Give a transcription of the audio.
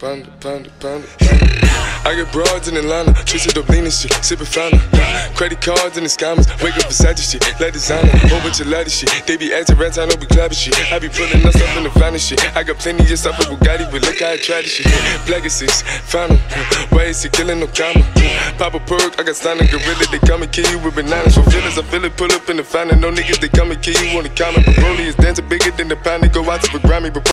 panda, panda, panda. I get broads in Atlanta, twisted up lean and shit, sippin' fountain. Credit cards and the scammers, wake up Versace shit, let designer, whole bunch of ladder shit. They be acting rats, I know be clapping shit. I be pulling us up in the finest shit. I got plenty of stuff with Bugatti, but look how I try this shit. Black is six, final. Why is he killing no comma? Pop a perk, I got signed a gorilla, they come and kill you with bananas. For feelings, I feel it, pull up in the fountain. No niggas, they come and kill you on the counter. But Broly is dancing bigger than the pound, they go out to the Grammy, but